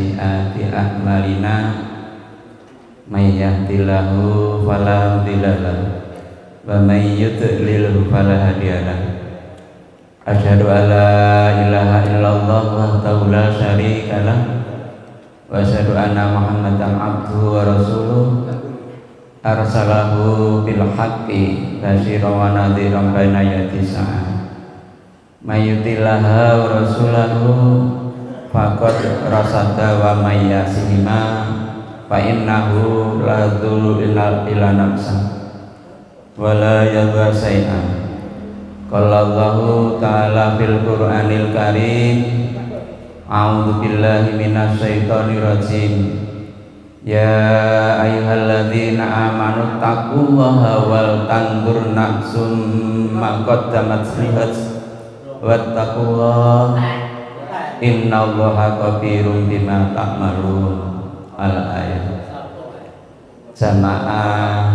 sayyiati a'malina may yahdihillahu fala mudilla wa may yudlil fala hadiya lahu. Asyhadu an la ilaha illallah wahdahu la syarika lah wa asyhadu anna muhammadan abduhu wa rasuluh. Arsalahu bil haqqi basyiran wa nadhiran bainayati sa'a may wa rasulahu faqad rasada wa mayyasinima fa innahu la dhulu ila ila nafsa wa la yadha ta'ala fil qur'anil karim a'udhu billahi Minas syaithanir rajim. Ya ayyuhalladzina amanu taqullaha wal tanzur nafsum ma qaddamat Wa wattaqullaha innallaha qadirun bima ta'malun. Al ayat. Jamaah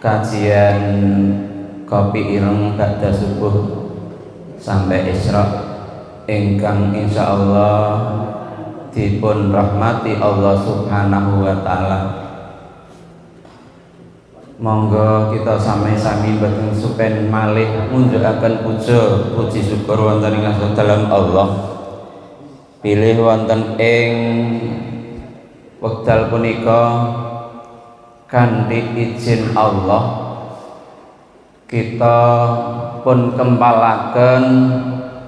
kajian kopi ireng kada subuh sampai isra. Ingkang insyaallah dipun rahmati Allah subhanahu wa ta'ala monggo kita sami-sami boten supen malih ngunjukaken puja puji syukur wonten ing dalam Allah. Pilih wonten ing wekdal punika kanthi izin Allah. Kita pun kempalaken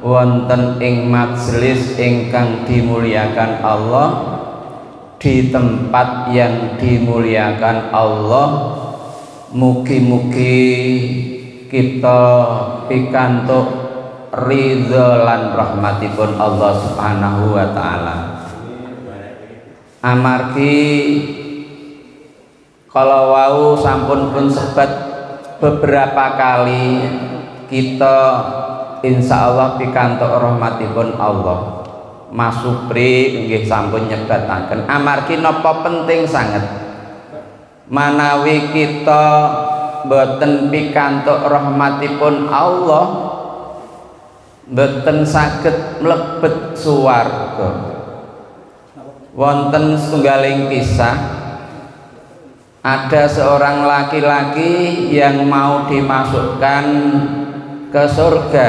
wonten ing majelis ingkang dimuliakan Allah di tempat yang dimuliakan Allah mugi-mugi kita pikantuk ridho lan rahmatipun Allah Subhanahu wa taala. Amargi kalau wau sampun pun sebat beberapa kali kita insya Allah pikantuk rahmatipun Allah. Mas Supri nggih sampun nyebataken amargi napa penting sangat manawi kita boten pikantuk rahmatipun Allah Beten saged mlebet suwarga. Wonten setunggaling kisah ada seorang laki-laki yang mau dimasukkan ke surga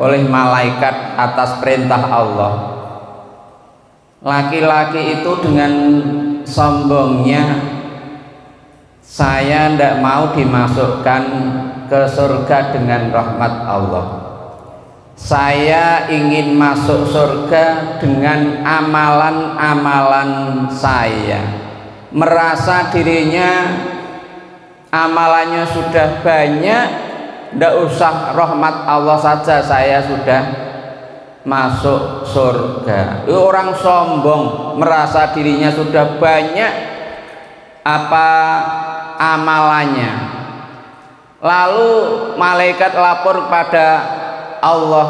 oleh malaikat atas perintah Allah. Laki-laki itu dengan sombongnya saya tidak mau dimasukkan ke surga dengan rahmat Allah. Saya ingin masuk surga dengan amalan-amalan saya. Merasa dirinya amalannya sudah banyak tidak usah rahmat Allah saja saya sudah masuk surga. Orang sombong merasa dirinya sudah banyak apa amalannya. Lalu malaikat lapor pada Allah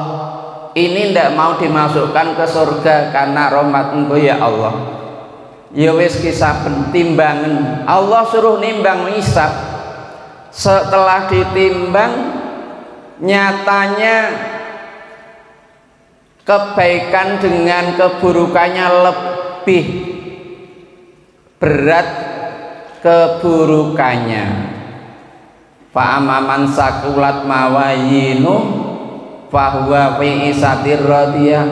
ini ndak mau dimasukkan ke surga karena rahmat engkau ya Allah. Ya wis kisah timbangan. Allah suruh nimbang hisab. Setelah ditimbang nyatanya kebaikan dengan keburukannya lebih berat keburukannya. Fa'amaman sakulat mawayinu fahuwa fi isatir radiyah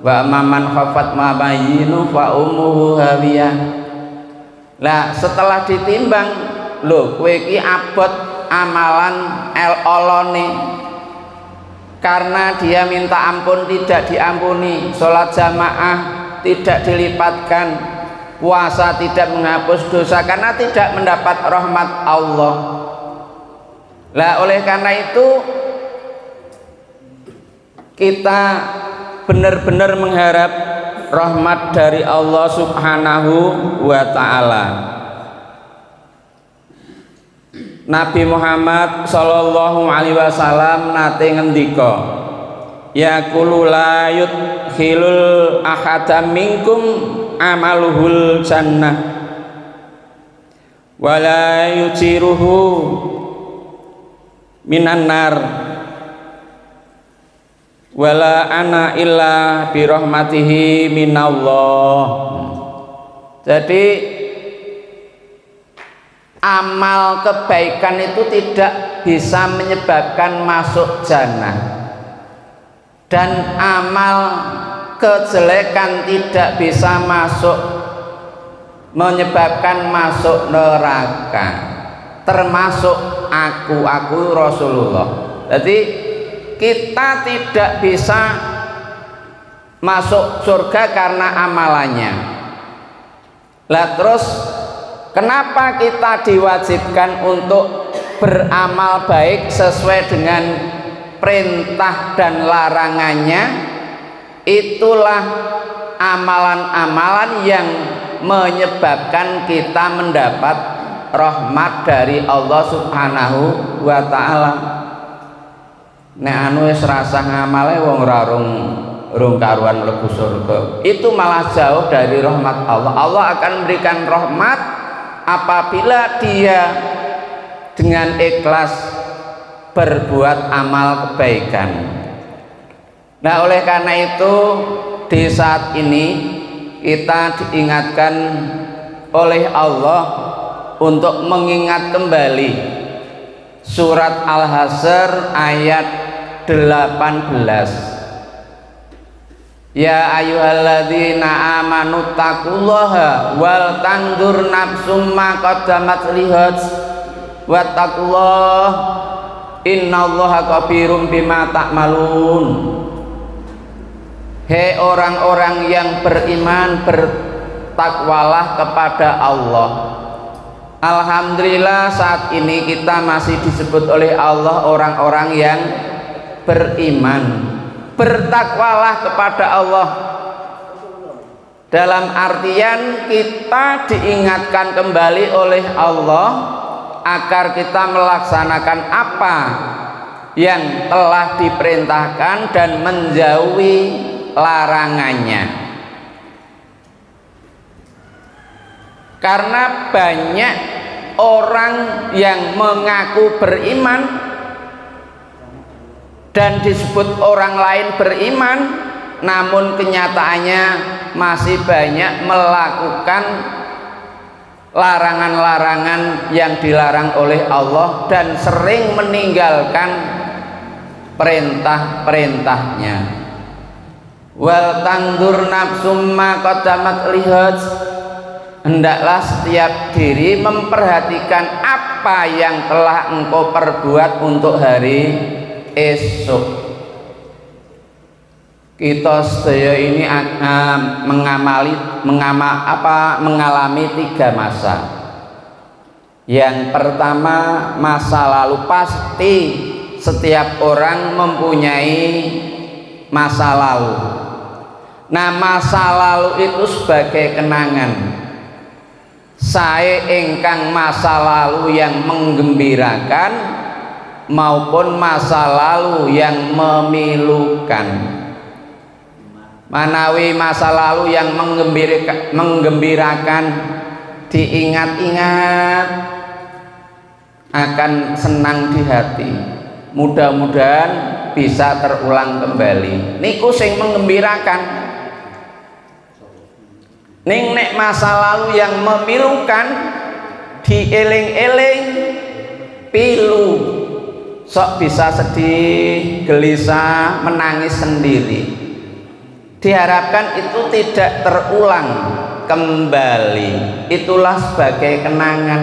wa maman khafat mabayinu fa ummuhu hawiyah lah setelah ditimbang lho kowe iki abot amalan el olone. Karena dia minta ampun tidak diampuni. Sholat jamaah tidak dilipatkan puasa tidak menghapus dosa karena tidak mendapat rahmat Allah lah oleh karena itu kita benar-benar mengharap rahmat dari Allah Subhanahu wa taala. Nabi Muhammad sallallahu alaihi wasallam nate ngendika Ya kulu la yudkhilul ahadam minkum amaluhul jannah. Wala yujiruhu minan nar. Wala ana illa birahmatihi minallah. Jadi amal kebaikan itu tidak bisa menyebabkan masuk jannah. Dan amal kejelekan tidak bisa masuk menyebabkan masuk neraka termasuk aku aku Rasulullah. Jadi kita tidak bisa masuk surga karena amalannya. Lah terus kenapa kita diwajibkan untuk beramal baik sesuai dengan perintah dan larangannya itulah amalan-amalan yang menyebabkan kita mendapat rahmat dari Allah Subhanahu wa taala. Nek anu wis rasa ngamale wong ora rung rung karuan mlebu surga. Itu malah jauh dari rahmat Allah. Allah akan memberikan rahmat apabila dia dengan ikhlas berbuat amal kebaikan nah oleh karena itu di saat ini kita diingatkan oleh Allah untuk mengingat kembali surat Al-Hasr ayat 18 Ya ayyuhalladzina amanu taqullaha wal tandur nafsum ma qaddamat lihat wattaqullah. Innallaha kabirum bima ta'malun Hei orang-orang yang beriman bertakwalah kepada Allah. Alhamdulillah saat ini kita masih disebut oleh Allah orang-orang yang beriman. Bertakwalah kepada Allah. Dalam artian kita diingatkan kembali oleh Allah agar kita melaksanakan apa yang telah diperintahkan dan menjauhi larangannya. Karena banyak orang yang mengaku beriman dan disebut orang lain beriman namun kenyataannya masih banyak melakukan larangan-larangan yang dilarang oleh Allah dan sering meninggalkan perintah-perintahnya wal tangdur nafsum ma qaddamat lihat. Hendaklah setiap diri memperhatikan apa yang telah engkau perbuat untuk hari esok. Kita sedaya ini akan mengamali mengamal apa mengalami tiga masa. Yang pertama masa lalu pasti setiap orang mempunyai masa lalu nah masa lalu itu sebagai kenangan. Saya engkang masa lalu yang menggembirakan maupun masa lalu yang memilukan. Manawi masa lalu yang menggembirakan diingat-ingat akan senang di hati. Mudah-mudahan bisa terulang kembali. Niku sing menggembirakan ning nek masa lalu yang memilukan dieling-eling pilu sok bisa sedih, gelisah, menangis sendiri. Diharapkan itu tidak terulang kembali. Itulah sebagai kenangan.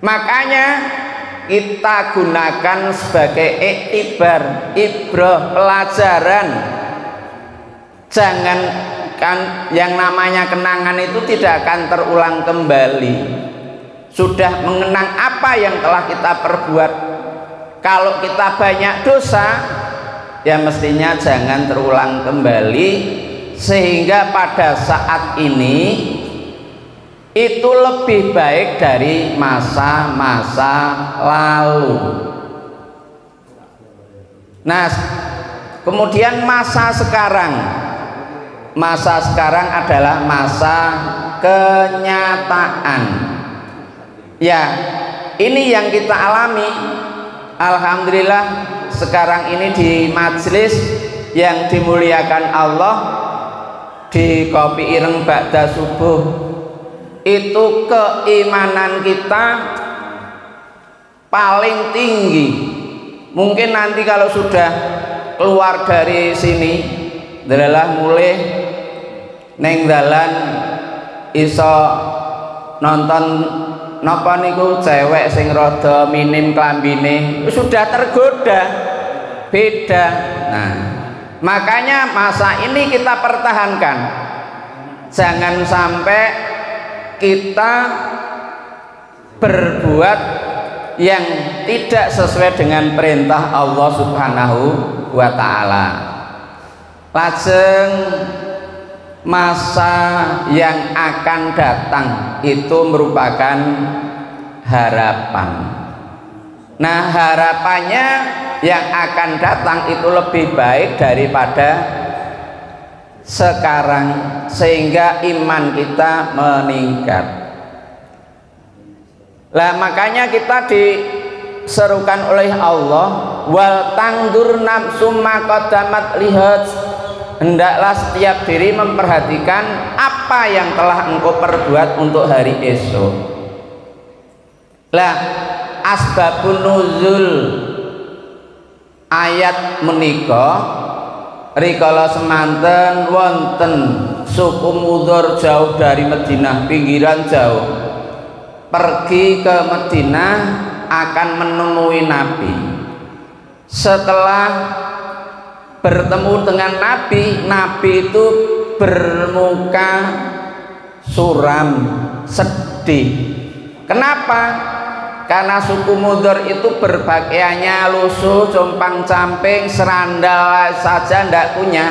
Makanya kita gunakan sebagai iktibar, ibroh, pelajaran. Jangan kan yang namanya kenangan itu tidak akan terulang kembali. Sudah mengenang apa yang telah kita perbuat. Kalau kita banyak dosa ya mestinya jangan terulang kembali. Sehingga pada saat ini itu lebih baik dari masa-masa lalu. Nah kemudian masa sekarang masa sekarang adalah masa kenyataan. Ya ini yang kita alami. Alhamdulillah sekarang ini di majelis yang dimuliakan Allah di kopi ireng ba'da subuh itu keimanan kita paling tinggi. Mungkin nanti kalau sudah keluar dari sini adalah mulai neng dalan iso nonton napa niku cewek sing rada minim klambine. Sudah tergoda. Beda. Nah makanya masa ini kita pertahankan. Jangan sampai kita berbuat yang tidak sesuai dengan perintah Allah Subhanahu wa taala. Lajeng masa yang akan datang itu merupakan harapan. Nah, harapannya yang akan datang itu lebih baik daripada sekarang sehingga iman kita meningkat. Lah makanya kita diserukan oleh Allah wal tangdur nafsu maqaddamat lihat hendaklah setiap diri memperhatikan apa yang telah engkau perbuat untuk hari esok. Lah asbabun nuzul. Ayat menika rikala semanten wonten suku mudhur jauh dari Madinah pinggiran jauh. Pergi ke Madinah akan menemui Nabi. Setelah bertemu dengan Nabi Nabi itu bermuka suram sedih. Kenapa? Karena suku Mudor itu berpakaiannya lusuh, compang camping, serandal saja ndak punya.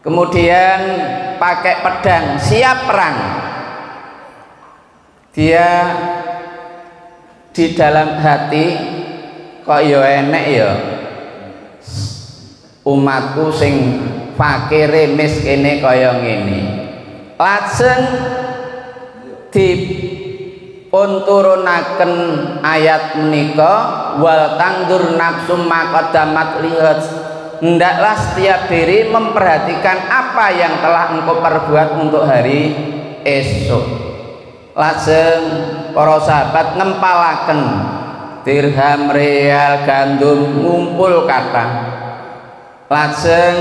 Kemudian pakai pedang siap perang. Dia di dalam hati kok yo enek ya umatku sing fakire miskine kaya ngene. Lajeng di pun turunaken ayat menika wal tangdur nafsu maqaddamat lihat. Hendaklah setiap diri memperhatikan apa yang telah engkau perbuat untuk hari esok. Lajeng para sahabat ngempalaken dirham real gandum ngumpul kata lajeng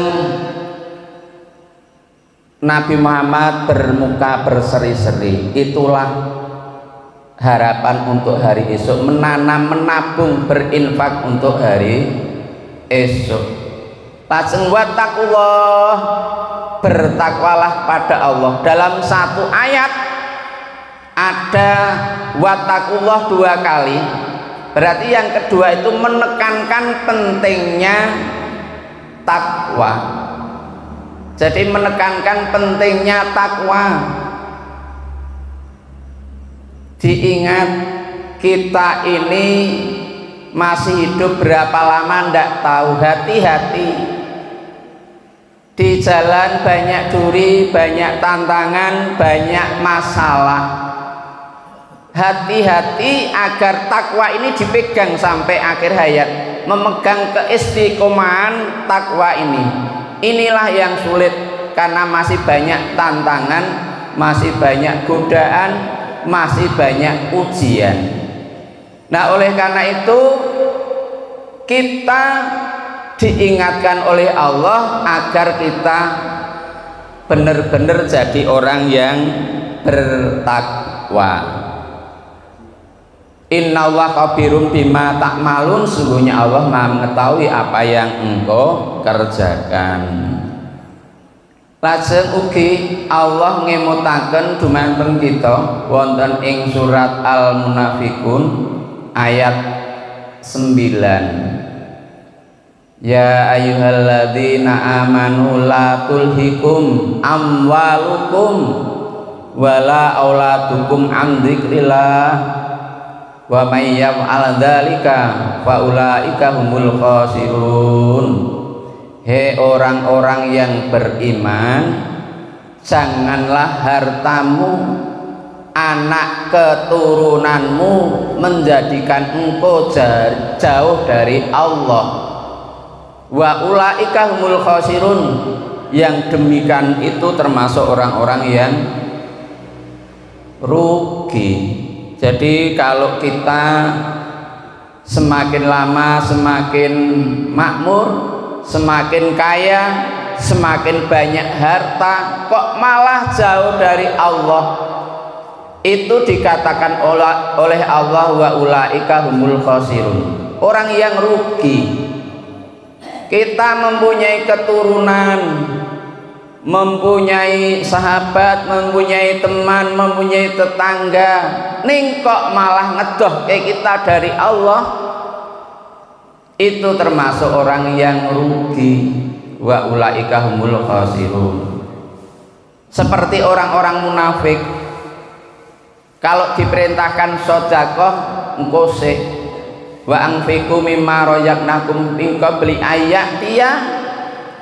Nabi Muhammad bermuka berseri-seri. Itulah harapan untuk hari esok. Menanam menabung berinfak untuk hari esok. Lajeng wattaqullah bertakwalah pada Allah. Dalam satu ayat ada wattaqullah dua kali. Berarti yang kedua itu menekankan pentingnya takwa. Jadi menekankan pentingnya takwa. Diingat kita ini masih hidup berapa lama ndak tahu. Hati-hati. Di jalan banyak duri banyak tantangan banyak masalah hati-hati agar takwa ini dipegang sampai akhir hayat. Memegang keistiqomahan takwa ini. Inilah yang sulit karena masih banyak tantangan masih banyak godaan masih banyak ujian. Nah oleh karena itu kita diingatkan oleh Allah agar kita benar-benar jadi orang yang bertakwa Inna Allah kabirum bima malun sungguhnya Allah maha mengetahui apa yang engkau kerjakan. Lajeng ugi Allah ngemutaken dumateng kita wonten ing surat Al-Munafikun ayat 9 Ya ayyuhalladzina amanu la tulhikum amwalukum wala auladukum an dzikrillah wa may yaf'al dzalika fa ulaika humul khasirun. Hei orang-orang yang beriman Janganlah hartamu Anak keturunanmu Menjadikan engkau jauh dari Allah. Wa ulaika humul khasirun. Yang demikian itu termasuk orang-orang yang rugi jadi kalau kita semakin lama semakin makmur semakin kaya semakin banyak harta kok malah jauh dari Allah? Itu dikatakan oleh Allah wa ulaika humul khasirun. Orang yang rugi. Kita mempunyai keturunan mempunyai sahabat, mempunyai teman, mempunyai tetangga, ning kok malah ngedoh kayak kita dari Allah, itu termasuk orang yang rugi. Wa ulaika humul khasirun. Seperti orang-orang munafik, kalau diperintahkan sodakoh, engkau sih wa angfiku mimma royaknakum min qabli ayat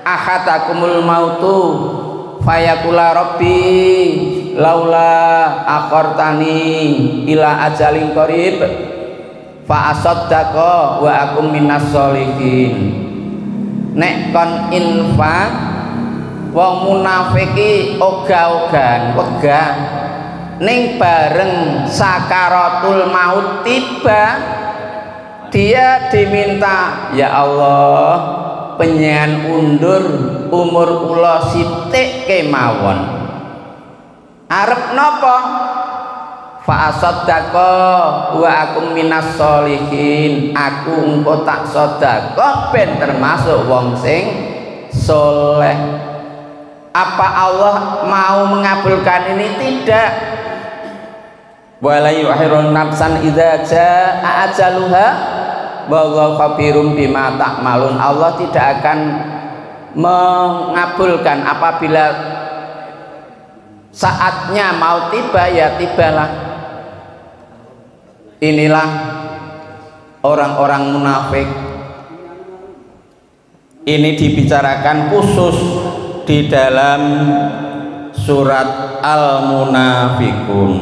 dia ahatakumul mautu fayakula rabbi laula akortani ila ajalin qarib fa asaddaqa wa akum minas solihin nek kon infak wong munafiki oga-ogan wegah. Ning bareng sakaratul maut tiba dia diminta ya Allah penyen undur umur kula sithik kemawon. Arep napa? Fa wa akum minas solihin aku engko tak sedekah ben termasuk wong sing soleh. Apa Allah mau mengabulkan ini? Tidak. Wala yuhirun nafsan idza jaa ajaluha khabirum bima ta'malun. Allah tidak akan mengabulkan apabila saatnya mau tiba ya tibalah. Inilah orang-orang munafik. Ini dibicarakan khusus di dalam surat Al-Munafikun.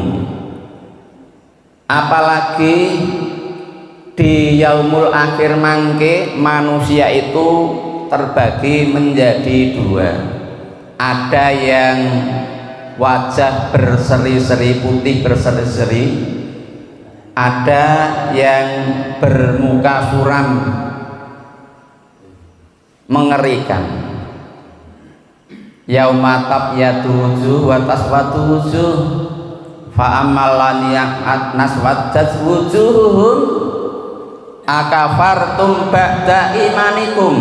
Apalagi di yaumul akhir mangke manusia itu terbagi menjadi dua. Ada yang wajah berseri-seri putih berseri-seri. Ada yang bermuka suram mengerikan. Yaumatab yatuju wa taswatu wujuh fa naswaddat wujuhum akafartum ba'da imanikum.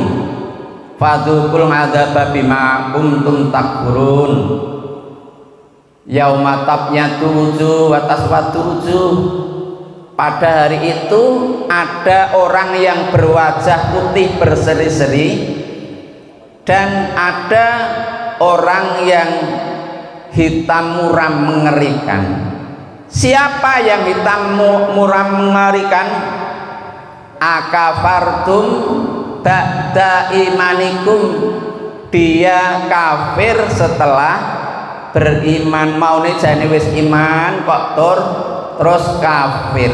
Fadzukul adzaba bima kuntum takfurun. Yauma tabyatu wujuh wa taswatu wujuh. Pada hari itu ada orang yang berwajah putih berseri-seri dan ada orang yang hitam muram mengerikan. Siapa yang hitam muram mengerikan akafartum ba'da imanikum. Dia kafir setelah beriman. Mau nih jane wis iman kok tur terus kafir.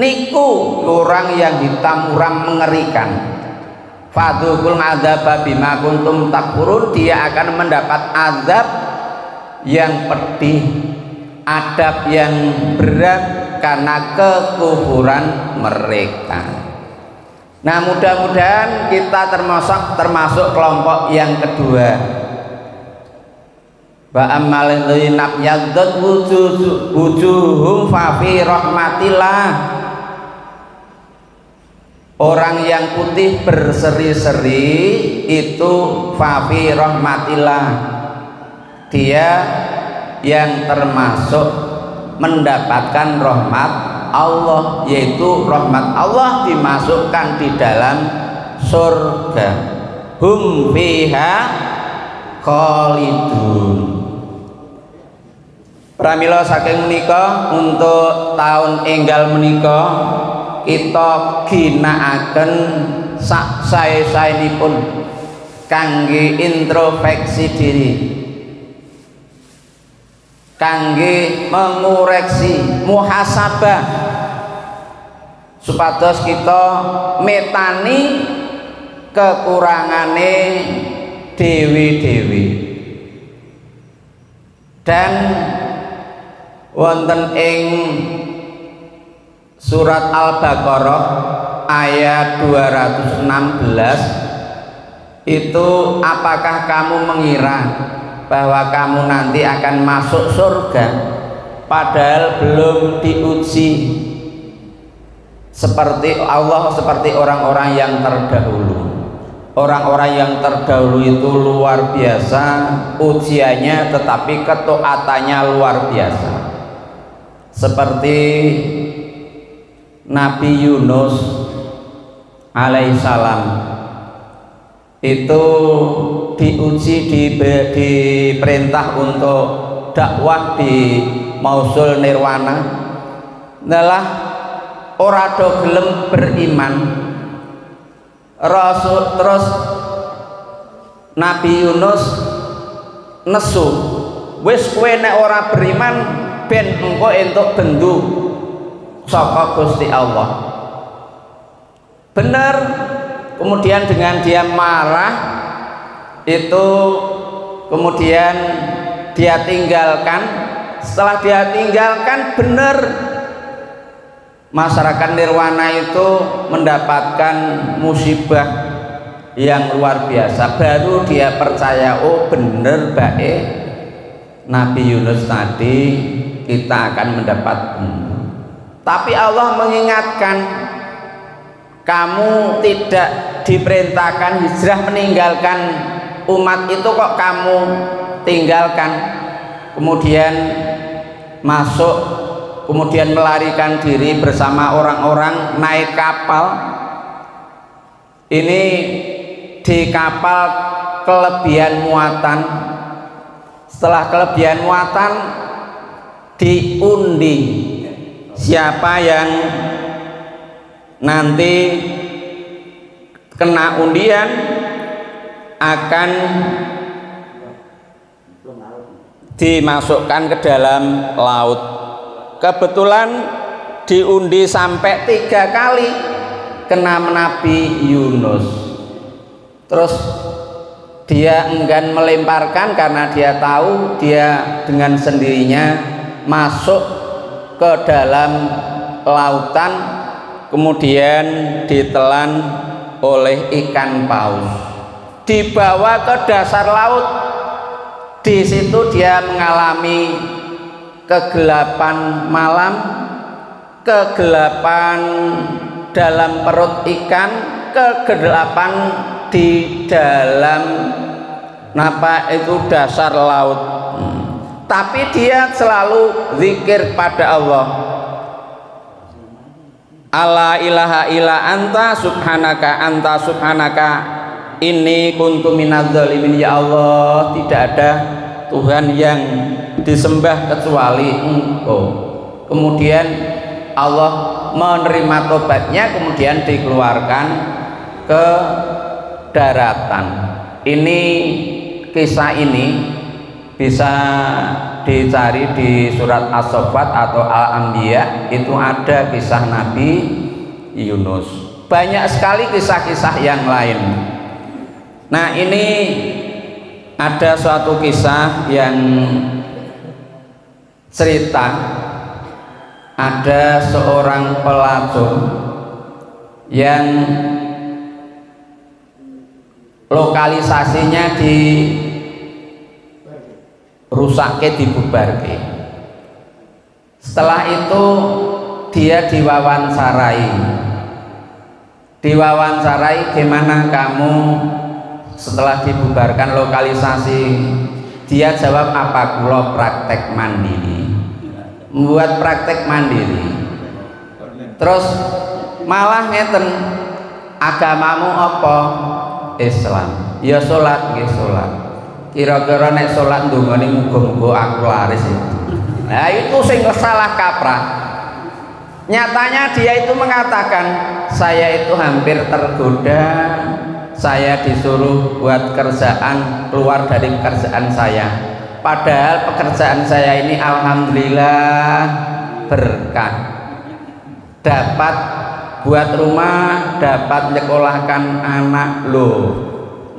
Niku orang yang hitam muram mengerikan. Fadukul azab bima kuntum takfurun. Dia akan mendapat azab yang pedih adab yang berat karena kekufuran mereka Nah mudah-mudahan kita termasuk termasuk kelompok yang kedua. Wa ammal ladzina yaddad wujuhum fa fi rahmatillah. Orang yang putih berseri-seri itu fa fi rahmatillah. Dia yang termasuk mendapatkan rahmat Allah yaitu rahmat Allah dimasukkan di dalam surga. Hum fiha khalidun. Pramila saking menika untuk tahun enggal menika kita ginakaken sak sae-saenipun kangge introspeksi diri. Kangge mengoreksi muhasabah supados kita metani kekurangane dewi-dewi. Dan wonten ing surat Al-Baqarah ayat 216 itu apakah kamu mengira bahwa kamu nanti akan masuk surga? Padahal belum diuji seperti Allah seperti orang-orang yang terdahulu. Orang-orang yang terdahulu itu luar biasa ujiannya tetapi ketaatannya luar biasa. Seperti Nabi Yunus alaihissalam itu diuji di, diperintah untuk dakwah di Mausul Nirwana. Adalah orang do gelem beriman. Rasul terus Nabi Yunus nesu wis kowe nek ora beriman ben engko entuk bendu saka Gusti Allah. Benar kemudian dengan dia marah itu kemudian dia tinggalkan. Setelah dia tinggalkan benar masyarakat nirwana itu mendapatkan musibah yang luar biasa. Baru dia percaya oh benar baik Nabi Yunus tadi kita akan mendapat tapi Allah mengingatkan kamu tidak diperintahkan hijrah meninggalkan umat itu kok kamu tinggalkan. Kemudian masuk kemudian melarikan diri bersama orang-orang naik kapal. Ini di kapal kelebihan muatan. Setelah kelebihan muatan diundi. Siapa yang nanti kena undian akan dimasukkan ke dalam laut kebetulan diundi sampai tiga kali kena Nabi Yunus. Terus dia enggan melemparkan karena dia tahu dia dengan sendirinya masuk ke dalam lautan kemudian ditelan oleh ikan paus. Dibawa ke dasar laut. Di situ dia mengalami kegelapan malam kegelapan dalam perut ikan kegelapan di dalam napa itu dasar laut. Tapi dia selalu zikir pada Allah. Allah ilaha illa anta subhanaka anta subhanaka. Ini kuntu minadzalimin ya Allah tidak ada Tuhan yang disembah kecuali engkau. Kemudian Allah menerima tobatnya kemudian dikeluarkan ke daratan. Ini kisah ini bisa dicari di surat As-Saffat atau Al-Anbiya. Itu ada kisah Nabi Yunus. Banyak sekali kisah-kisah yang lain. Nah ini ada suatu kisah yang cerita. Ada seorang pelacur yang lokalisasinya di rusaknya dibubarke setelah itu dia diwawancarai. Diwawancarai gimana kamu setelah dibubarkan lokalisasi dia jawab apa kulo praktek mandiri? Membuat praktek mandiri. Terus malah ngeten agamamu apa? Islam. Ya sholat ya sholat. Kira-kira nek salat ndongane muga-muga aku laris itu. Nah itu sing salah kaprah. Nyatanya dia itu mengatakan saya itu hampir tergoda saya disuruh buat kerjaan keluar dari pekerjaan saya. Padahal pekerjaan saya ini alhamdulillah berkah. Dapat buat rumah dapat nyekolahkan anak lo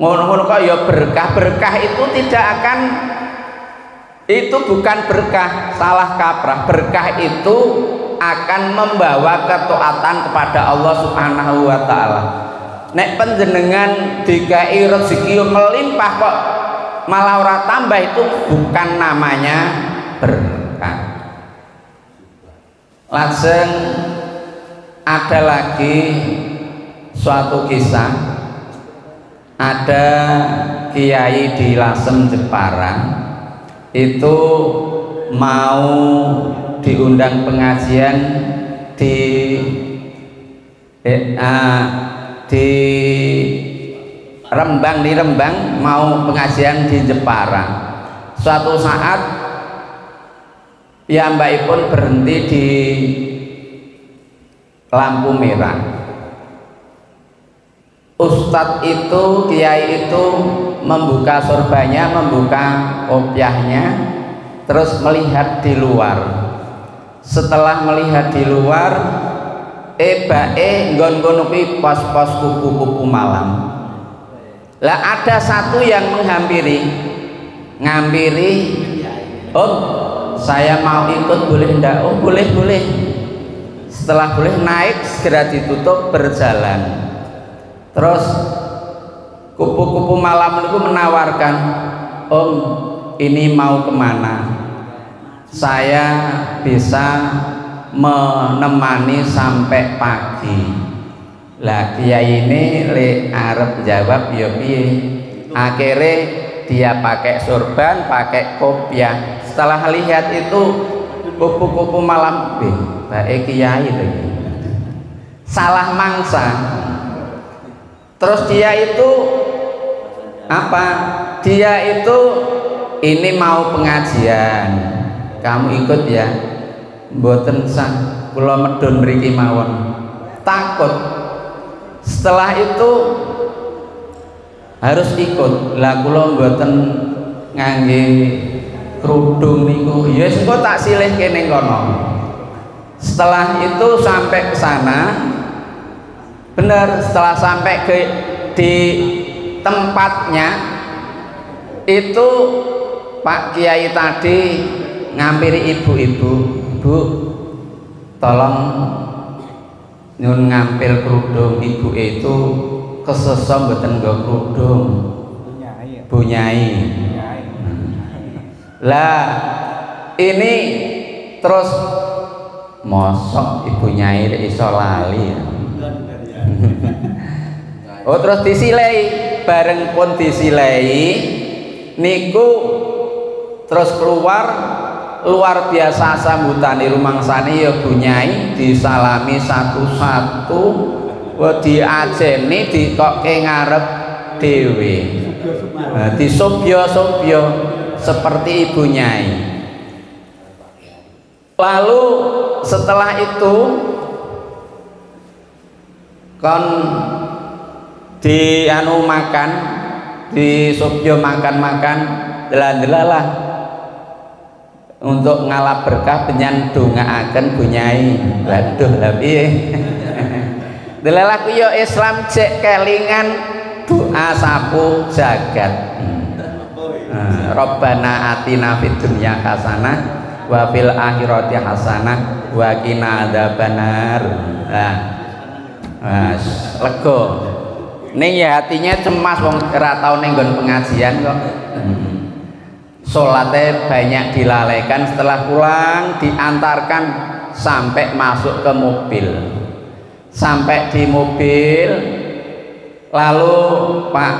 ngono-ngono kok ya berkah. Berkah itu tidak akan itu bukan berkah salah kaprah. Berkah itu akan membawa ketaatan kepada Allah Subhanahu wa taala nek penjenengan dikai rezeki melimpah kok malah ora tambah itu bukan namanya berkah. Lajeng ada lagi suatu kisah. Ada kiai di Lasem Jepara itu mau diundang pengajian di eh, uh, di Rembang di Rembang mau pengajian di Jepara. Suatu saat ya mbak pun berhenti di lampu merah. Ustadz itu, kiai itu membuka sorbannya, membuka kopiahnya terus melihat di luar. Setelah melihat di luar eh bae nggon-nggon pos-pos kupu-kupu malam. Lah ada satu yang menghampiri. Ngampiri oh saya mau ikut boleh enggak oh boleh boleh. Setelah boleh naik segera ditutup berjalan. Terus kupu-kupu malam itu menawarkan om ini mau ke mana? Saya bisa menemani sampai pagi. Lah kiai ini le Arab jawab ya piye? Akhirnya dia pakai sorban pakai kopiah. Setelah lihat itu kupu-kupu malam baik kiai lagi salah mangsa. Terus dia itu apa? Dia itu ini mau pengajian. Kamu ikut ya mboten sah kula medun mriki mawon. Takut. Setelah itu harus ikut. Lah kula mboten ngangge kerudung niku. Ya engko tak silih kene kono. Setelah itu sampai ke sana. Benar setelah sampai ke di tempatnya itu Pak Kiai tadi ngampiri ibu-ibu Bu tolong nyun ngampil kerudung ibu itu kesesom mboten nggo kerudung. Bunyai lah ini terus mosok ibu nyai iso lali ya. oh terus disilai bareng pun disilai niku terus keluar luar biasa sambutan di rumah sani ya bunyai disalami satu-satu. Diajeni dikokke ngarep dewe nah, disobyo-sobyo seperti ibu nyai. Lalu setelah itu kon di anu makan di sobyo makan-makan delan-delalah untuk ngalap berkah penyan akan bunyai waduh lah piye delalaku yo Islam cek kelingan doa sapu jagat hmm. Robbana atina fid dunya hasanah wa fil akhirati hasanah wa qina adzabannar nah Mas, lego. Ning ya hatinya cemas wong ora tau ning pengajian kok. Hmm sholatnya banyak dilalaikan. Setelah pulang diantarkan sampai masuk ke mobil. Sampai di mobil lalu Pak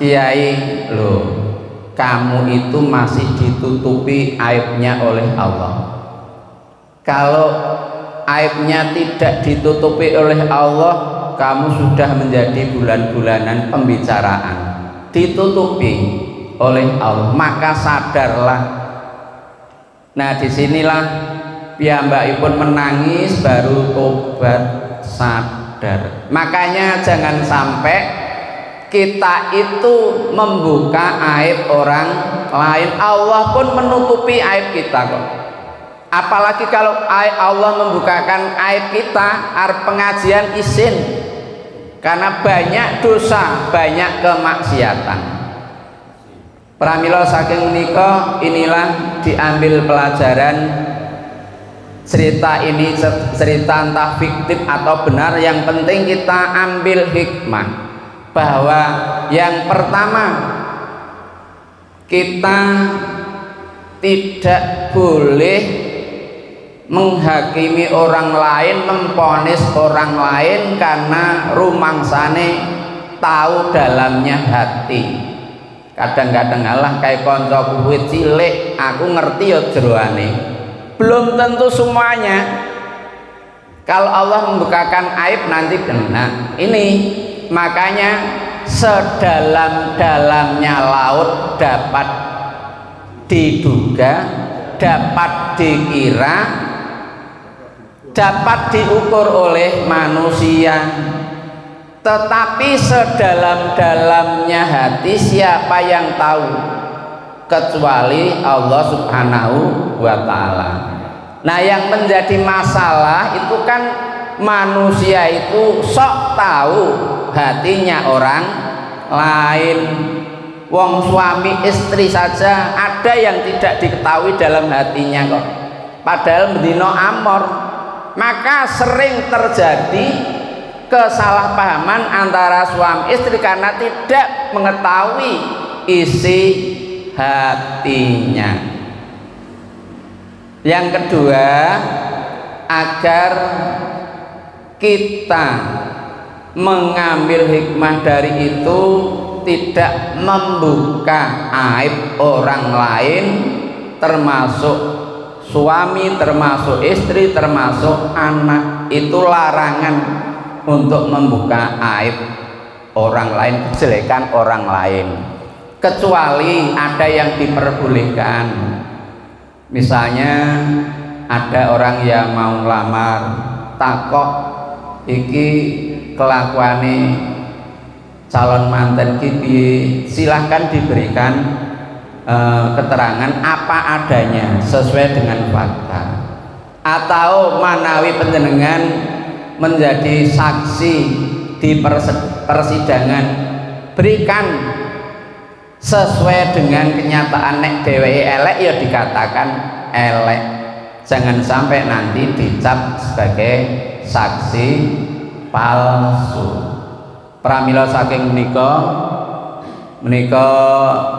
Kiai loh kamu itu masih ditutupi aibnya oleh Allah. Kalau aibnya tidak ditutupi oleh Allah kamu sudah menjadi bulan-bulanan pembicaraan. Ditutupi oleh Allah. Maka sadarlah. Nah di sinilah pun menangis baru tobat sadar. Makanya jangan sampai kita itu membuka aib orang lain. Allah pun menutupi aib kita kok. Apalagi kalau Allah membukakan aib kita ar pengajian isin karena banyak dosa banyak kemaksiatan pramila saking menika inilah diambil pelajaran cerita ini cerita entah fiktif atau benar. Yang penting kita ambil hikmah bahwa yang pertama kita tidak boleh menghakimi orang lain memponis orang lain karena rumangsane tahu dalamnya hati kadang-kadang Allah kayak konco kuwi cilik aku ngerti ya jeroane. Belum tentu semuanya. Kalau Allah membukakan aib nanti kena. Ini makanya sedalam-dalamnya laut dapat diduga dapat dikira dapat diukur oleh manusia tetapi sedalam-dalamnya hati siapa yang tahu? Kecuali Allah subhanahu wa ta'ala. Nah yang menjadi masalah itu kan manusia itu sok tahu hatinya orang lain. Wong suami istri saja ada yang tidak diketahui dalam hatinya kok. Padahal mendino amor. Maka sering terjadi kesalahpahaman antara suami istri karena tidak mengetahui isi hatinya. Yang kedua agar kita mengambil hikmah dari itu tidak membuka aib orang lain termasuk suami termasuk istri termasuk anak itu larangan untuk membuka aib orang lain kejelekan orang lain. Kecuali ada yang diperbolehkan. Misalnya ada orang yang mau lamar takok iki kelakuane calon mantan kipi silahkan diberikan Eh, keterangan apa adanya sesuai dengan fakta. Atau manawi penjenengan menjadi saksi di persidangan. Berikan sesuai dengan kenyataan nek DWI elek ya dikatakan elek. Jangan sampai nanti dicap sebagai saksi palsu. Pramila saking menika menika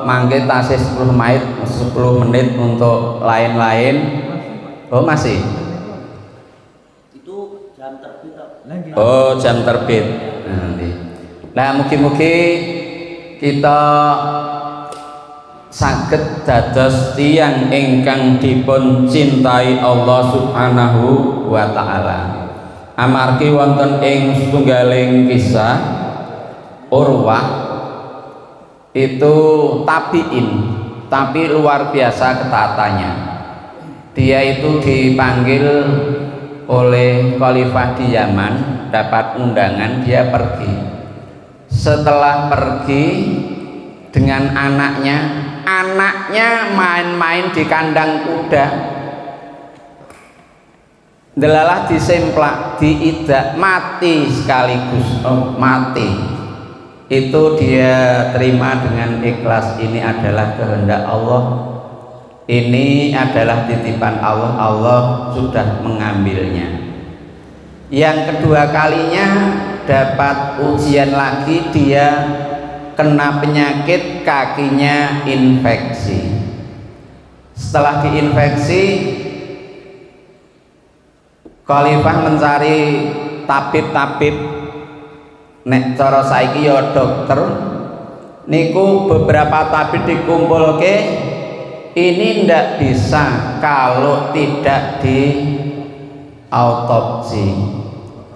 mangke tasih 10 menit 10 menit untuk lain-lain. Oh masih itu jam terbit oh jam terbit. Nanti. Nah mugi-mugi kita saged dados tiang ingkang dipun cintai Allah Subhanahu wa taala. Amargi wonten ing setunggaling kisah Urwah. Itu tabiin tapi luar biasa ketatannya. Dia itu dipanggil oleh khalifah di Yaman dapat undangan dia pergi. Setelah pergi dengan anaknya anaknya main-main di kandang kuda. Delalah disemplak diidak mati sekaligus. Oh, mati. Itu dia terima dengan ikhlas ini adalah kehendak Allah ini adalah titipan Allah. Allah sudah mengambilnya. Yang kedua kalinya dapat ujian lagi dia kena penyakit kakinya infeksi. Setelah diinfeksi Khalifah mencari tabib-tabib. Nek cara saiki ya dokter. Niku beberapa tabib dikumpulke ini ndak bisa kalau tidak di autopsi.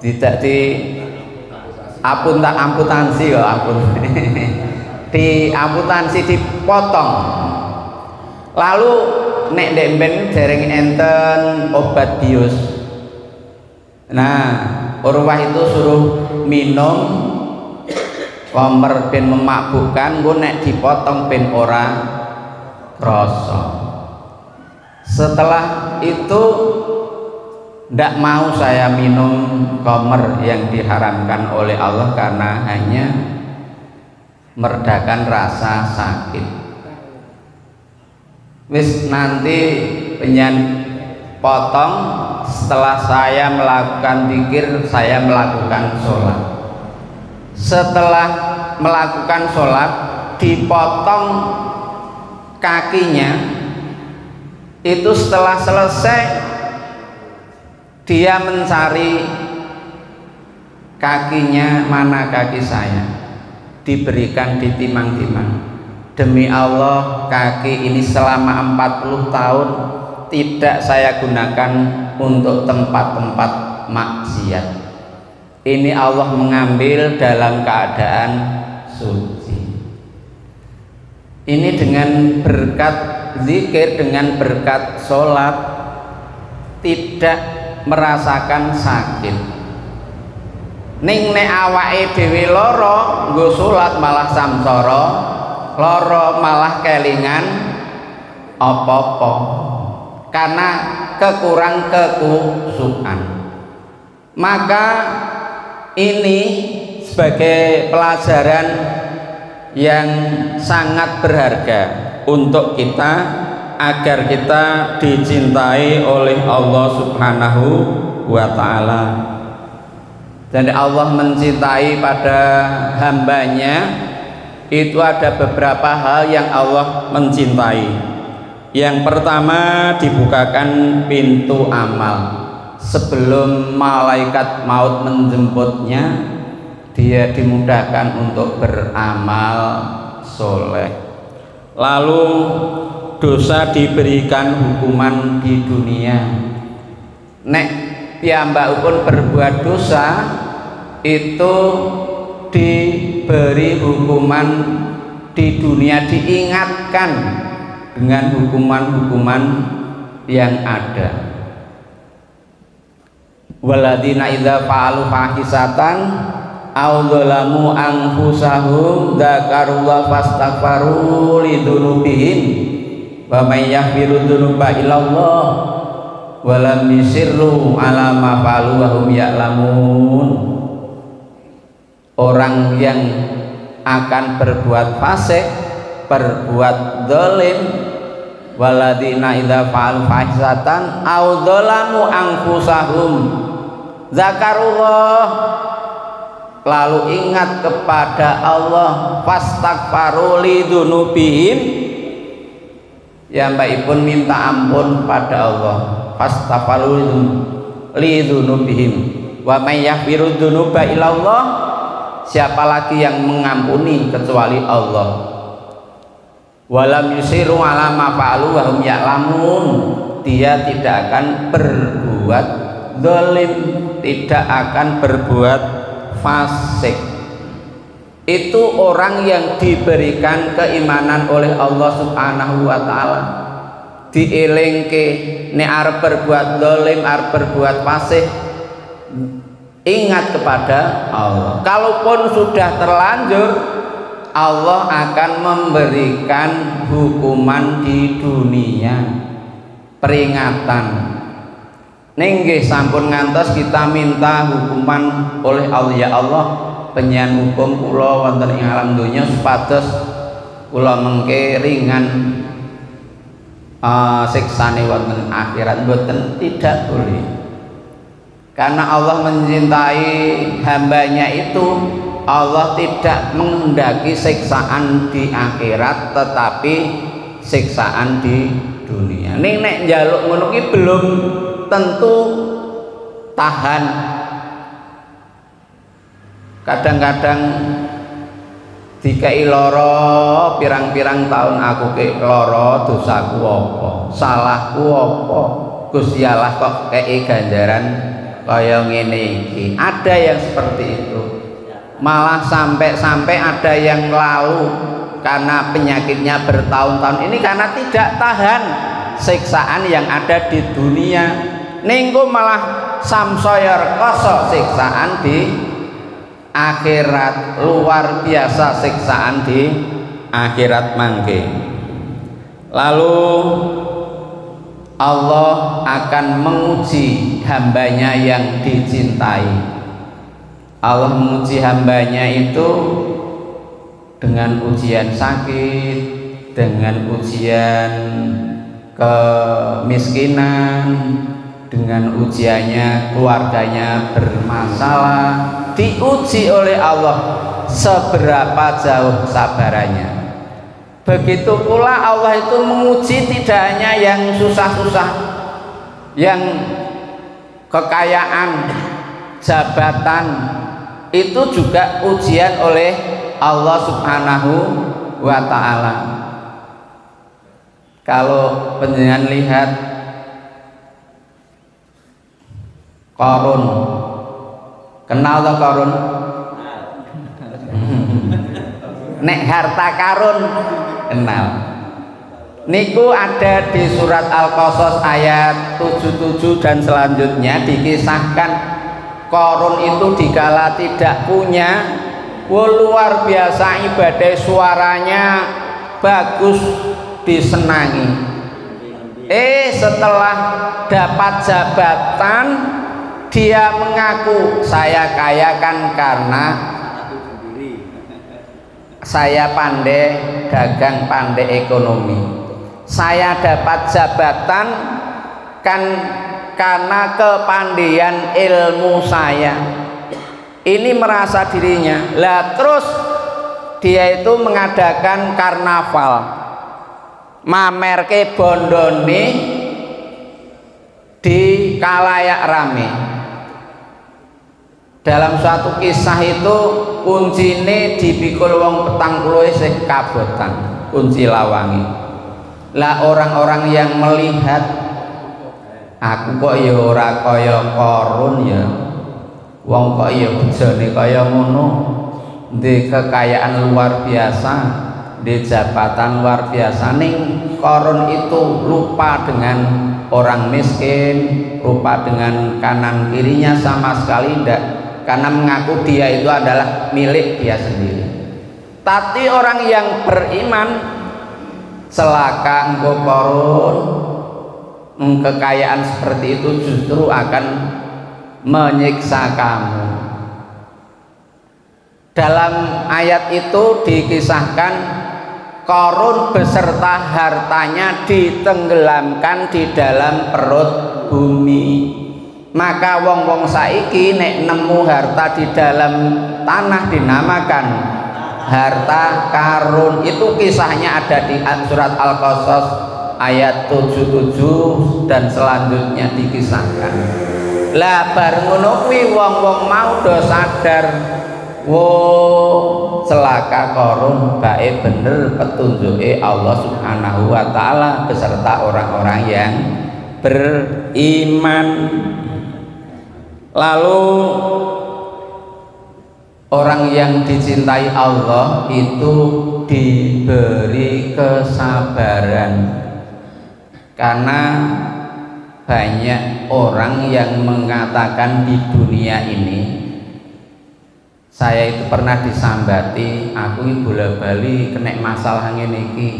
Tidak di apun tak amputansi ya ampun. Di amputansi dipotong. Lalu nek demben dereng enten obat bius. Nah Urwah itu suruh minum komer ben memabukkan gue nek dipotong ben ora krasa setelah itu tidak mau saya minum komer yang diharamkan oleh Allah karena hanya meredakan rasa sakit. Wis nanti penyan potong setelah saya melakukan zikir saya melakukan sholat. Setelah melakukan sholat dipotong kakinya itu setelah selesai dia mencari kakinya mana kaki saya. Diberikan di timang-timang demi Allah kaki ini selama 40 tahun tidak saya gunakan untuk tempat-tempat maksiat. Ini Allah mengambil dalam keadaan suci ini dengan berkat zikir dengan berkat sholat tidak merasakan sakit. Ning nek awake dhewe lara nggo salat malah samsara lara malah kelingan apa-apa. Karena kekurang kekusukan maka ini sebagai pelajaran yang sangat berharga untuk kita agar kita dicintai oleh Allah Subhanahu wa taala. Dan Allah mencintai pada hambanya itu ada beberapa hal yang Allah mencintai. Yang pertama dibukakan pintu amal sebelum malaikat maut menjemputnya dia dimudahkan untuk beramal soleh. Lalu dosa diberikan hukuman di dunia. Nek pun berbuat dosa itu diberi hukuman di dunia. Diingatkan dengan hukuman-hukuman yang ada. Waladina idza fa'alu fahisatan aw dzalamu anfusahum dzakarullah fastaghfaru lidzunubihim wa may yaghfiru dzunuba illallah wa lam yusirru ala ma fa'alu wa hum ya'lamun. Orang yang akan berbuat fasik berbuat dolim waladina idza fa'al fahisatan aw dzalamu anfusahum zakarullah lalu ingat kepada Allah fastaghfaru lidzunubihim ya pun minta ampun pada Allah. Fastaghfiru li dzunubihim. Wa may yaghfiru dzunuba illallah. Siapa lagi yang mengampuni kecuali Allah? Walam yusiru ala ma fa'alu wa hum ya'lamun. Dia tidak akan berbuat zalim tidak akan berbuat fasik. Itu orang yang diberikan keimanan oleh Allah Subhanahu wa taala. Dielingke nek arep berbuat dolim arep berbuat fasih ingat kepada Allah. Kalaupun sudah terlanjur Allah akan memberikan hukuman di dunia. Peringatan Nengge sampun ngantos kita minta hukuman oleh Allah. Ya Allah penyian hukum kula wonten ing alam donya supados kula mengke ringan uh, siksane wonten akhirat. Mboten tidak boleh. Karena Allah mencintai hambanya itu Allah tidak menghendaki siksaan di akhirat tetapi siksaan di dunia. Ning nek njaluk ngono belum tentu tahan. Kadang-kadang dikai loro pirang-pirang tahun aku ke loro dosaku apa? Salahku apa? Gusti Allah kok kei ganjaran kaya ngene ada yang seperti itu. Malah sampai-sampai ada yang lalu karena penyakitnya bertahun-tahun. Ini karena tidak tahan siksaan yang ada di dunia ningku malah samsoyor kosok siksaan di akhirat luar biasa siksaan di akhirat mangke. Lalu Allah akan menguji hambanya yang dicintai. Allah menguji hambanya itu dengan ujian sakit dengan ujian kemiskinan dengan ujiannya keluarganya bermasalah diuji oleh Allah seberapa jauh sabarannya. Begitu pula Allah itu menguji tidak hanya yang susah-susah yang kekayaan jabatan itu juga ujian oleh Allah subhanahu wa ta'ala. Kalau penjenengan lihat Korun kenal tak Korun nek harta karun. Kenal. Niku ada di surat Al-Qasas ayat 77 dan selanjutnya dikisahkan korun itu dikala tidak punya Wah, luar biasa ibadah suaranya bagus disenangi. Eh setelah dapat jabatan dia mengaku saya kaya kan karena saya pandai dagang pandai ekonomi. Saya dapat jabatan kan karena kepandian ilmu saya. Ini merasa dirinya. Lah terus dia itu mengadakan karnaval. Mamer ke bondoni di kalayak rame dalam suatu kisah itu kunci ini dipikul wong petang puluh isih kabotan kunci lawangi. Lah orang-orang yang melihat aku kok ya ora kaya korun ya? Wong kok ya bejane kaya ngono? Di kekayaan luar biasa di jabatan luar biasa. Ning korun itu lupa dengan orang miskin lupa dengan kanan kirinya sama sekali tidak karena mengaku dia itu adalah milik dia sendiri. Tapi orang yang beriman celaka engkau korun kekayaan seperti itu justru akan menyiksa kamu. Dalam ayat itu dikisahkan korun beserta hartanya ditenggelamkan di dalam perut bumi maka wong-wong saiki nek nemu harta di dalam tanah dinamakan harta karun. Itu kisahnya ada di surat Al-Qasas ayat 77 dan selanjutnya dikisahkan. Lah bar wong-wong mau do sadar wo celaka korun baik bener petunjuke Allah Subhanahu wa taala beserta orang-orang yang beriman Lalu orang yang dicintai Allah itu diberi kesabaran. Karena banyak orang yang mengatakan di dunia ini saya itu pernah disambati aku bola bali kena masalah ngene iki.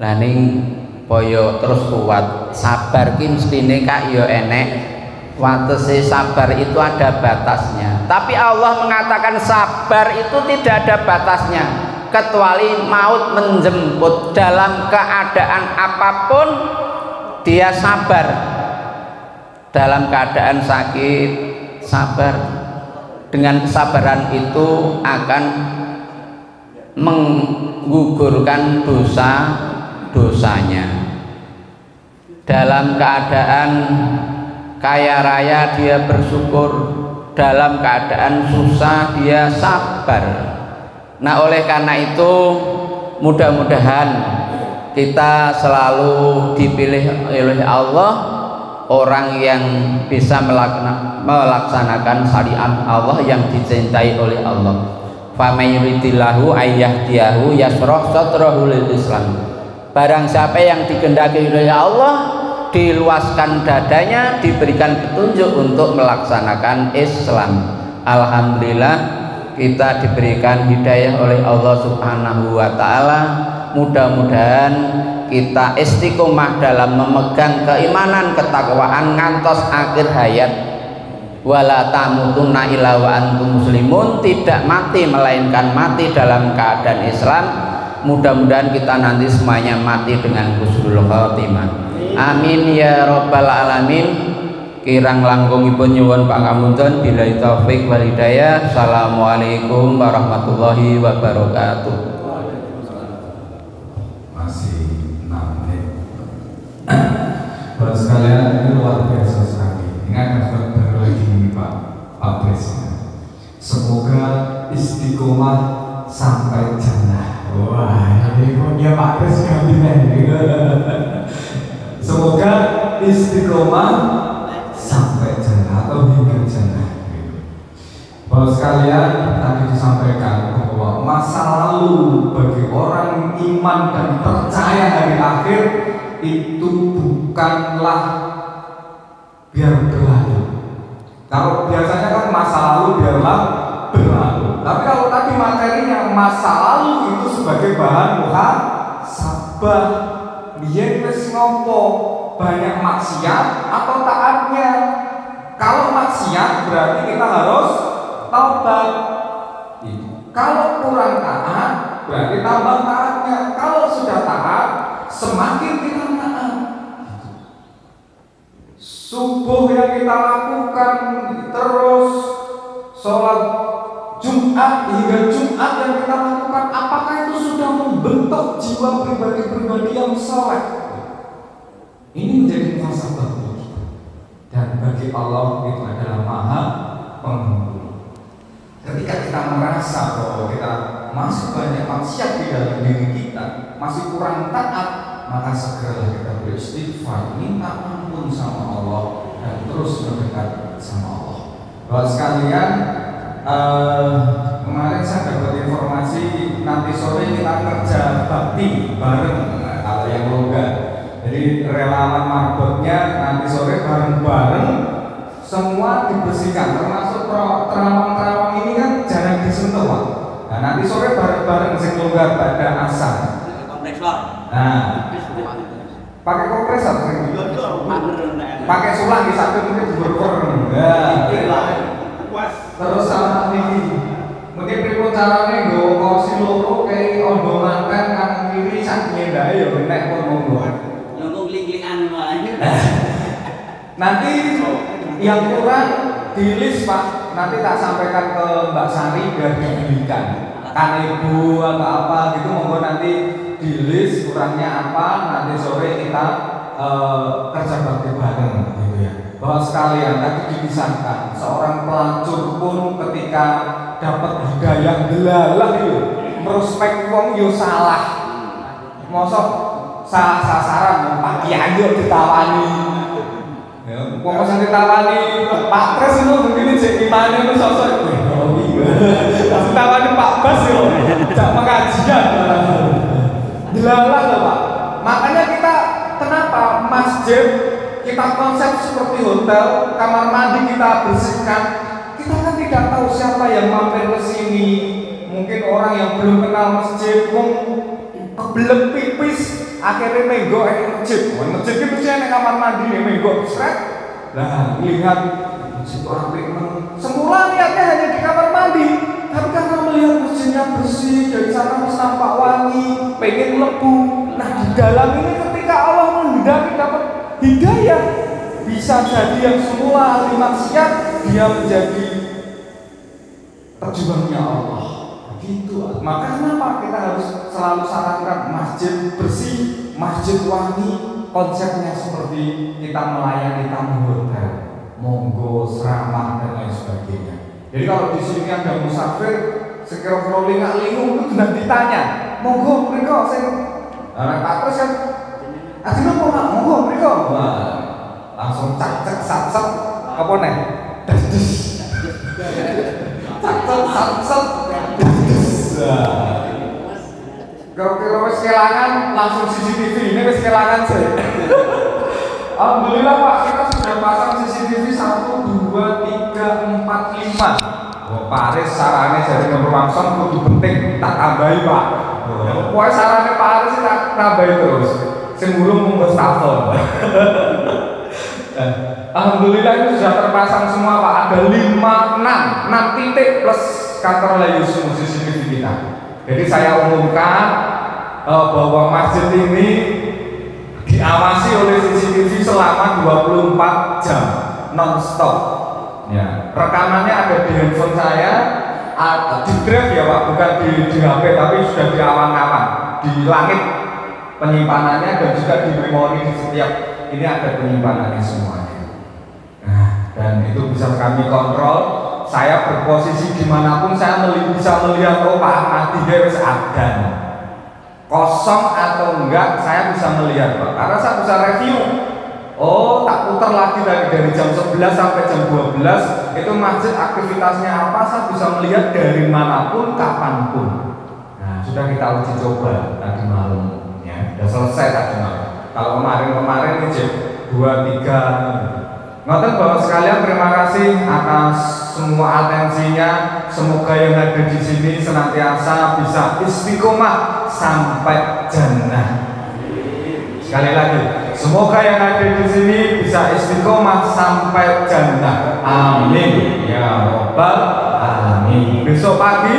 Lah ning poyo terus kuat sabar ki mestine kak yo enek Watesi sabar itu ada batasnya. Tapi Allah mengatakan sabar itu tidak ada batasnya. Kecuali maut menjemput Dalam keadaan apa pun Dia sabar. Dalam keadaan sakit Sabar. Dengan kesabaran itu akan Menggugurkan dosa Dosanya Dalam keadaan kaya raya dia bersyukur. Dalam keadaan susah dia sabar. Nah oleh karena itu mudah-mudahan kita selalu dipilih oleh Allah orang yang bisa melaksanakan syariat Allah yang dicintai oleh Allah. Famayuridillahu ayyahdiyahu yasroh satrahu lil islam. Barang siapa yang dikendaki oleh Allah diluaskan dadanya diberikan petunjuk untuk melaksanakan Islam. Alhamdulillah kita diberikan hidayah oleh Allah subhanahu wa ta'ala. Mudah-mudahan kita istiqomah dalam memegang keimanan ketakwaan ngantos akhir hayat. Wala tamutunna illa wa antum muslimun. Tidak mati melainkan mati dalam keadaan Islam. Mudah-mudahan kita nanti semuanya mati dengan husnul khotimah amin ya rabbal alamin. Kirang langkungipun nyuwun pangapunten bila taufik wal hidayah. Assalamualaikum warahmatullahi wabarakatuh. Bapak sekalian ini luar biasa sekali. Ingat baru lagi ini Pak. Pak Presiden. Semoga istiqomah sampai jannah. Wah, ini punya Pak Presiden Semoga istiqomah sampai jannah atau hingga jannah. Bapak sekalian tadi disampaikan bahwa masa lalu bagi orang iman dan percaya hari akhir itu bukanlah biar berlalu. Kalau biasanya kan masa lalu biarlah berlalu. Tapi kalau tadi materinya masa lalu itu sebagai bahan muhasabah. Biar wis ngopo banyak maksiat atau taatnya. Kalau maksiat berarti kita harus taubat. Kalau kurang taat berarti tambah taatnya. Kalau sudah taat semakin kita taat. Subuh yang kita lakukan terus sholat Jumat hingga Jumat yang kita lakukan apakah itu sudah membentuk jiwa pribadi-pribadi yang soleh? Ini menjadi muhasabah bagi kita dan bagi Allah itu adalah maha penghulu. Ketika kita merasa bahwa kita masih banyak maksiat di dalam diri kita, masih kurang taat, maka segeralah kita beristighfar, minta ampun sama Allah dan terus mendekat sama Allah. Bapak sekalian, uh, kemarin saya dapat informasi nanti sore kita kerja bakti bareng kalau yang longgar. Jadi relawan marbotnya nanti sore bareng-bareng semua dibersihkan termasuk terawang-terawang ini kan jarang disentuh Pak. Nah nanti sore bareng-bareng sing longgar pada asal. Nah, pakai kompresor pakai sulang di satu mungkin berkur ya terus sama ini mungkin pripun carane nggo kursi loro kayak ondongan kan kanan kiri sak ngendake ya nek pun monggo nanti yang kurang di list Pak nanti tak sampaikan ke Mbak Sari biar dibelikan kan ibu atau apa gitu monggo nanti di list kurangnya apa nanti sore kita uh, kerja bakti bareng gitu ya. Bahwa sekalian tadi dibisarkan seorang pelacur pun ketika dapat hidayah gelalah itu prospek wong yo salah. Mosok salah sasaran Pak Kiai ditawani ya wong sing ditawani Pak Pres itu mungkin cek gimana itu sosok ditawani Pak Bas yo jak pengajian Dilalah loh Pak. Makanya kita kenapa masjid kita konsep seperti hotel, kamar mandi kita bersihkan. Kita kan tidak tahu siapa yang mampir ke sini. Mungkin orang yang belum kenal masjid, wong kebelet pipis, akhirnya menggo eh masjid. Wah, masjid itu mesti ada kamar mandi nih menggo seret. Nah, lihat situ api Semula niatnya hanya di kamar mandi, tapi karena melihat masjidnya bersih, dari sana nampak wangi, pengen lebu. Nah di dalam ini ketika Allah menghendaki dapat hidayah, bisa jadi yang semula ahli maksiat, dia menjadi terjebaknya Allah. Begitu. Maka kenapa kita harus selalu sarankan masjid bersih, masjid wangi, konsepnya seperti kita melayani tamu hotel, monggo, seramah dan lain sebagainya. Jadi kalau di sini ada musafir, sekira-kira lingak lingung itu sudah ditanya, monggo mereka saya orang Pak Pres kan, akhirnya mau nggak monggo mereka, langsung cak cak sat sat apa nih, cak cak sat sat, des, kira-kira wes kelangan langsung CCTV ini wes kelangan sih. Alhamdulillah Pak, kita sudah pasang CCTV 1, 2, 3, 4, 5 Oh, Paris sarane jadi nomor langsung kudu penting tak tambahi Pak. Oh, Pokoknya sarannya Pak Aris tak nambahi terus. Sing burung mung wastafel. Eh, Alhamdulillah itu sudah terpasang semua Pak. Ada 5, 6, 6 titik plus kantor layus CCTV kita. Jadi saya umumkan eh, bahwa masjid ini diawasi oleh CCTV selama 24 jam non-stop. Ya, rekamannya ada di handphone saya, di drive ya Pak, bukan di, di HP tapi sudah di awan-awan, di langit penyimpanannya dan juga di memori di setiap ini ada penyimpanannya semuanya. Nah, dan itu bisa kami kontrol. Saya berposisi di mana pun saya bisa melihat oh Pak Ahmad dia wis kosong atau enggak saya bisa melihat Pak. Karena saya bisa review. Oh tak putar lagi dari, dari jam 11 sampai jam 12 itu masjid aktivitasnya apa saya bisa melihat dari mana pun kapan pun. Nah sudah kita uji coba tadi malam ya. Sudah selesai tadi malam. Kalau kemarin-kemarin ini dua tiga Ngoten Bapak sekalian terima kasih atas semua atensinya. Semoga yang ada di sini senantiasa bisa istiqomah sampai jannah. Sekali lagi, semoga yang ada di sini bisa istiqomah sampai jannah. Amin. Ya Rabbal Alamin. Besok pagi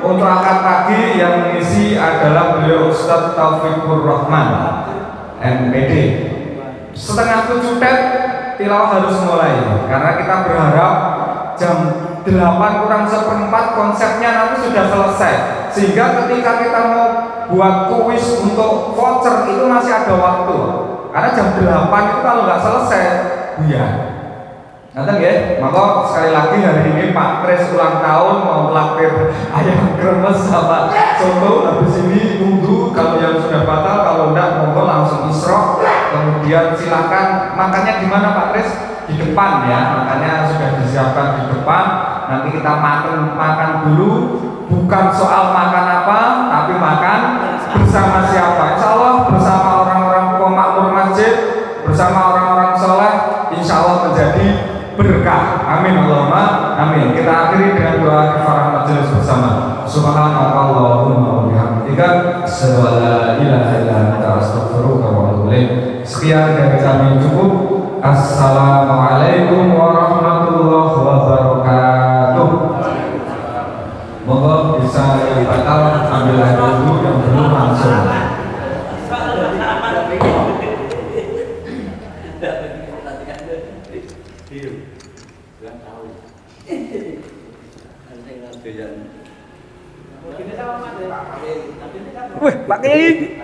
untuk akad pagi yang mengisi adalah beliau Ustadz Taufikur Rahman, MPD. Setengah tujuh tet tilawah harus mulai. Karena kita berharap jam 8 kurang seperempat konsepnya nanti sudah selesai. Sehingga ketika kita mau buat kuis untuk voucher itu masih ada waktu. Karena jam 8 itu kalau nggak selesai ya Nanti ya, maka sekali lagi hari ini Pak Kres ulang tahun mau melapir ayam kremes sama soto habis ini tunggu kalau yang sudah batal kalau enggak monggo langsung isro kemudian silakan makannya di mana Pak Kres di depan ya makanya sudah disiapkan di depan. Nanti kita makan makan dulu. Bukan soal makan apa tapi makan bersama siapa. Insya Allah bersama Sekian dari kami cukup. Assalamualaikum warahmatullahi wabarakatuh. Moga bisa batal ambil air dulu yang belum langsung. Wih, Pak Kiai.